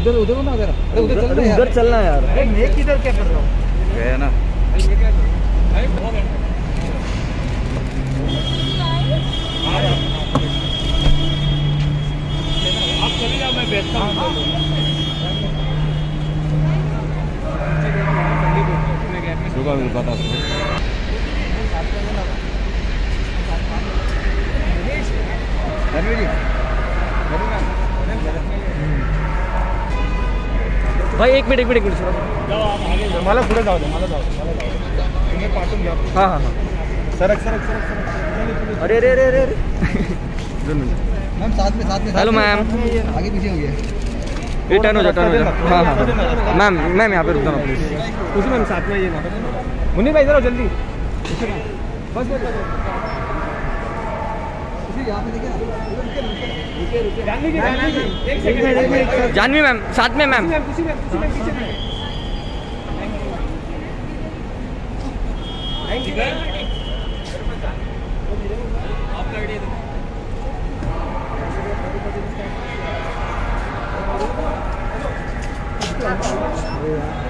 उधर उधर हो ना उधर अरे उधर चल अरे ना उधर चलना यार। अरे मैं किधर क्या कर रहा हूँ? गया ना। आप चले जाओ मैं बैठता हूँ। था रणवीर जी। भाई एक मिनिट एक मिनिट एक मिनिट. मला पुढे जाऊ दे मला जाऊ दे मला जाऊ दे। तुम्ही पाठवून घ्या. हाँ हाँ हाँ. सरक सरक सरक सरक. अरे अरे अरे अरे अरे. दोन मिनट. मैम साथ में साथ में हेलो मैम. आगे पीछे हो गया ये टर्न हो टर्न हो हाँ हाँ. हाँ मैम मैम यहाँ पे रुक जाओ प्लीज़ उसी मैम साथ में ये मुन्नी भाई आओ जल्दी। बस बस। जानवी मैम साथ में मैम। मैम